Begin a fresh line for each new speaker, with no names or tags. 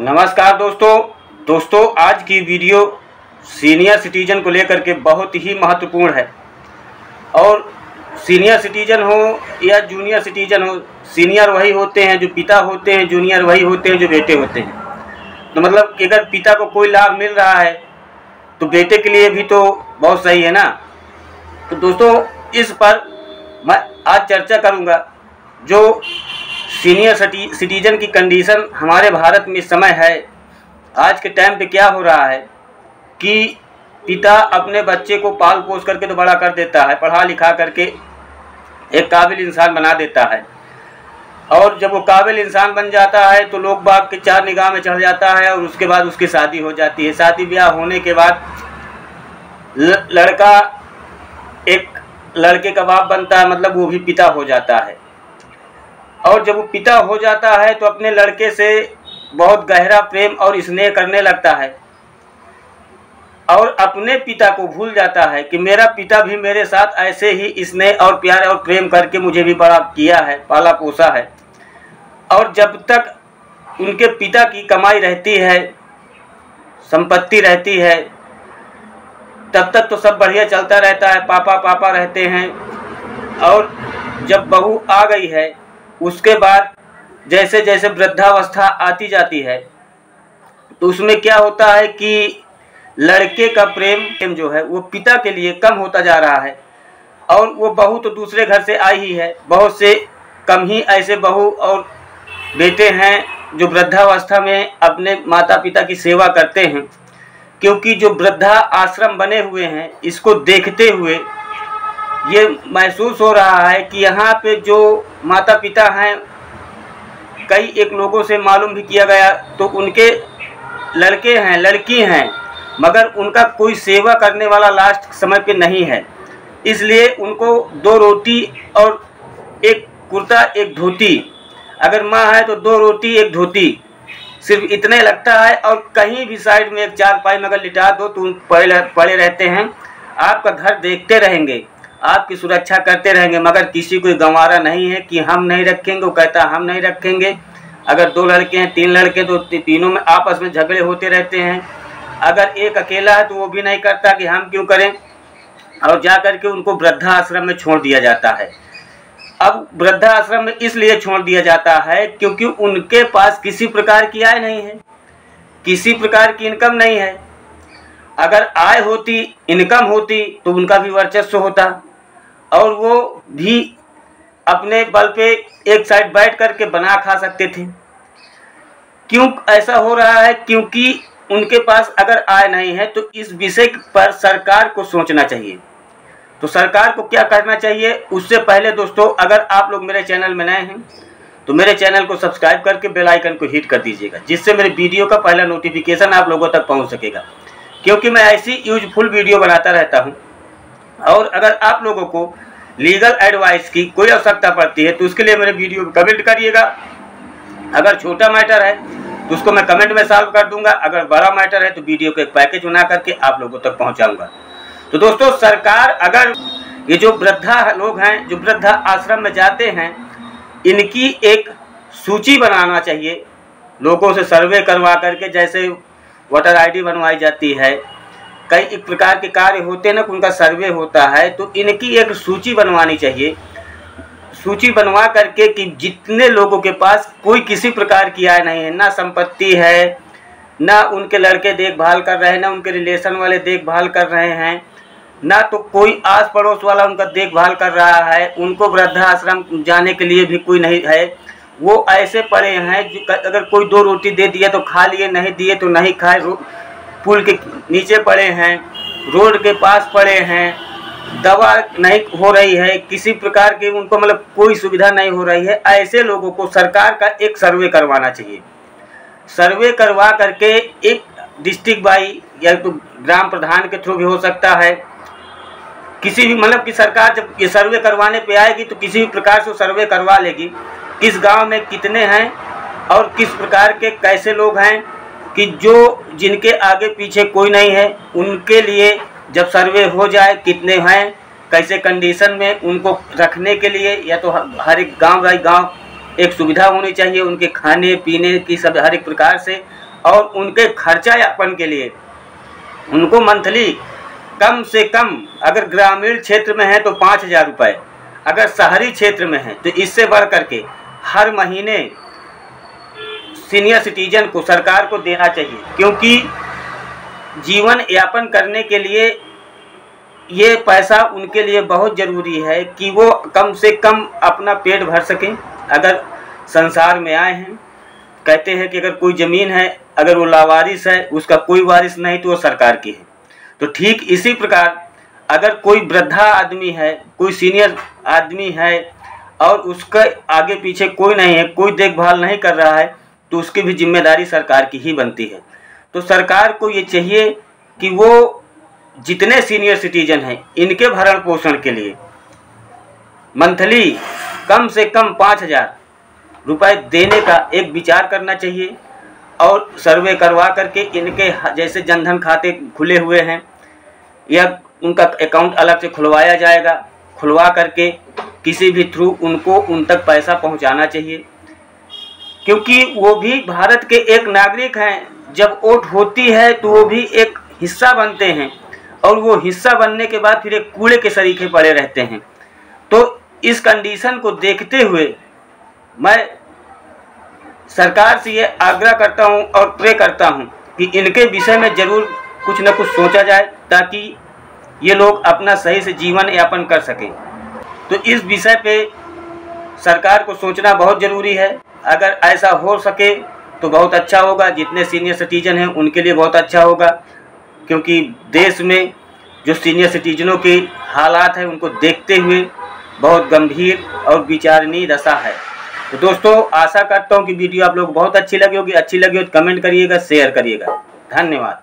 नमस्कार दोस्तों। दोस्तों, आज की वीडियो सीनियर सिटीजन को लेकर के बहुत ही महत्वपूर्ण है। और सीनियर सिटीजन हो या जूनियर सिटीजन हो, सीनियर वही होते हैं जो पिता होते हैं, जूनियर वही होते हैं जो बेटे होते हैं। तो मतलब अगर पिता को कोई लाभ मिल रहा है तो बेटे के लिए भी तो बहुत सही है ना। तो दोस्तों, इस पर मैं आज चर्चा करूँगा, जो सीनियर सिटीजन की कंडीशन हमारे भारत में समय है। आज के टाइम पे क्या हो रहा है? कि पिता अपने बच्चे को पाल पोस करके तो बड़ा कर देता है, पढ़ा लिखा करके एक काबिल इंसान बना देता है। और जब वो काबिल इंसान बन जाता है तो लोग बाग के चार निगाह में चढ़ जाता है और उसके बाद उसकी शादी हो जाती है। शादी ब्याह होने के बाद लड़का एक लड़के का बाप बनता है मतलब वो भी पिता हो जाता है। और जब वो पिता हो जाता है तो अपने लड़के से बहुत गहरा प्रेम और स्नेह करने लगता है। और अपने पिता को भूल जाता है कि मेरा पिता भी मेरे साथ ऐसे ही स्नेह और प्यार और प्रेम करके मुझे भी बड़ा किया है, पाला पोसा है। और जब तक उनके पिता की कमाई रहती है, संपत्ति रहती है, तब तक तो सब बढ़िया चलता रहता है, पापा पापा रहते हैं। और जब बहू आ गई है उसके बाद जैसे जैसे वृद्धावस्था आती जाती है तो उसमें क्या होता है कि लड़के का प्रेम जो है, वो पिता के लिए कम होता जा रहा है और वो बहू तो दूसरे घर से आई ही है। बहुत से कम ही ऐसे बहू और बेटे हैं जो वृद्धावस्था में अपने माता पिता की सेवा करते हैं, क्योंकि जो वृद्धा आश्रम बने हुए हैं, इसको देखते हुए ये महसूस हो रहा है कि यहाँ पे जो माता पिता हैं, कई एक लोगों से मालूम भी किया गया तो उनके लड़के हैं, लड़की हैं, मगर उनका कोई सेवा करने वाला लास्ट समय पे नहीं है। इसलिए उनको दो रोटी और एक कुर्ता, एक धोती। अगर माँ है तो दो रोटी, एक धोती। सिर्फ़ इतने लगता है और कहीं भी साइड में एक चार पाई में अगर लिटा दो तो पड़े पड़े रहते हैं। आपका घर देखते रहेंगे। आपकी सुरक्षा करते रहेंगे, मगर किसी को गंवारा नहीं है कि हम नहीं रखेंगे, वो कहता हम नहीं रखेंगे। अगर दो लड़के हैं, तीन लड़के तो तीनों में आपस में झगड़े होते रहते हैं। अगर एक अकेला है तो वो भी नहीं करता कि हम क्यों करें। और जा कर के उनको वृद्धा आश्रम में छोड़ दिया जाता है। अब वृद्धा आश्रम में इसलिए छोड़ दिया जाता है क्योंकि उनके पास किसी प्रकार की आय नहीं है। किसी प्रकार की इनकम नहीं है। अगर आय होती, इनकम होती तो उनका भी वर्चस्व होता। और वो भी अपने बल पे एक साइड बैठ करके बना खा सकते थे। क्यों ऐसा हो रहा है? क्योंकि उनके पास अगर आय नहीं है तो इस विषय पर सरकार को सोचना चाहिए। तो सरकार को क्या करना चाहिए? उससे पहले दोस्तों, अगर आप लोग मेरे चैनल में नए हैं तो मेरे चैनल को सब्सक्राइब करके बेल आइकन को हिट कर दीजिएगा, जिससे मेरे वीडियो का पहला नोटिफिकेशन आप लोगों तक पहुँच सकेगा। क्योंकि मैं ऐसी यूजफुल वीडियो बनाता रहता हूँ। और अगर आप लोगों को लीगल एडवाइस की कोई आवश्यकता पड़ती है तो उसके लिए मेरे वीडियो को कमेंट करिएगा। अगर छोटा मैटर है तो उसको मैं कमेंट में सॉल्व कर दूँगा। अगर बड़ा मैटर है तो वीडियो को एक पैकेज बना करके आप लोगों तक पहुंचाऊँगा। तो दोस्तों, सरकार अगर ये जो वृद्धा लोग हैं, जो वृद्धा आश्रम में जाते हैं, इनकी एक सूची बनाना चाहिए। लोगों से सर्वे करवा करके, जैसे वोटर आईडी बनवाई जाती है कई एक प्रकार के कार्य होते हैं ना उनका सर्वे होता है तो इनकी एक सूची बनवानी चाहिए। सूची बनवा करके कि जितने लोगों के पास कोई किसी प्रकार की आय नहीं है, ना संपत्ति है, ना उनके लड़के देखभाल कर रहे हैं, ना उनके रिलेशन वाले देखभाल कर रहे हैं, ना तो कोई आस पड़ोस वाला उनका देखभाल कर रहा है, उनको वृद्धाश्रम जाने के लिए भी कोई नहीं है। वो ऐसे पड़े हैं, जो अगर कोई दो रोटी दे दिया तो खा लिए, नहीं दिए तो नहीं खाए पुल के नीचे पड़े हैं, रोड के पास पड़े हैं, दवा नहीं हो रही है, किसी प्रकार की उनको मतलब कोई सुविधा नहीं हो रही है, ऐसे लोगों को सरकार का एक सर्वे करवाना चाहिए। सर्वे करवा करके एक डिस्ट्रिक्ट बाई या तो ग्राम प्रधान के थ्रू भी हो सकता है। किसी भी मतलब कि सरकार जब ये सर्वे करवाने पे आएगी तो किसी भी प्रकार से सर्वे करवा लेगी, किस गाँव में कितने हैं और किस प्रकार के कैसे लोग हैं कि जो जिनके आगे पीछे कोई नहीं है, उनके लिए जब सर्वे हो जाए, कितने हैं, कैसे कंडीशन में उनको रखने के लिए, या तो हर एक गाँव बाई गाँव एक सुविधा होनी चाहिए उनके खाने, पीने की सब हर एक प्रकार से, और उनके खर्चा यापन के लिए। उनको मंथली कम से कम अगर ग्रामीण क्षेत्र में है तो पाँच हज़ार रुपये अगर शहरी क्षेत्र में है तो इससे बढ़ करके हर महीने सीनियर सिटीजन को सरकार को देना चाहिए, क्योंकि जीवन यापन करने के लिए ये पैसा उनके लिए बहुत ज़रूरी है कि वो कम से कम अपना पेट भर सकें। अगर संसार में आए हैं, कहते हैं कि अगर कोई ज़मीन है, अगर वो लावारिस है, उसका कोई वारिस नहीं तो वो सरकार की है। तो ठीक इसी प्रकार, अगर कोई वृद्धा आदमी है, कोई सीनियर आदमी है, और उसका आगे पीछे कोई नहीं है, कोई देखभाल नहीं कर रहा है तो उसकी भी ज़िम्मेदारी सरकार की ही बनती है। तो सरकार को ये चाहिए कि वो जितने सीनियर सिटीजन हैं, इनके भरण पोषण के लिए मंथली कम से कम पाँच हज़ार रुपये देने का एक विचार करना चाहिए और सर्वे करवा करके इनके जैसे जनधन खाते खुले हुए हैं, या उनका अकाउंट अलग से खुलवाया जाएगा, खुलवा करके किसी भी थ्रू उनको उन तक पैसा पहुंचाना चाहिए। क्योंकि वो भी भारत के एक नागरिक हैं। जब वोट होती है तो वो भी एक हिस्सा बनते हैं। और वो हिस्सा बनने के बाद फिर एक कूड़े के सरीखे पड़े रहते हैं। तो इस कंडीशन को देखते हुए मैं सरकार से ये आग्रह करता हूँ और प्रे करता हूँ कि इनके विषय में ज़रूर कुछ न कुछ सोचा जाए, ताकि ये लोग अपना सही से जीवन यापन कर सकें। तो इस विषय पे सरकार को सोचना बहुत ज़रूरी है। अगर ऐसा हो सके तो बहुत अच्छा होगा। जितने सीनियर सिटीजन हैं, उनके लिए बहुत अच्छा होगा। क्योंकि देश में जो सीनियर सिटीजनों के हालात हैं, उनको देखते हुए बहुत गंभीर और विचारणीय दशा है। तो दोस्तों, आशा करता हूँ कि वीडियो आप लोग बहुत अच्छी लगी होगी। अच्छी लगी हो तो कमेंट करिएगा शेयर करिएगा। धन्यवाद।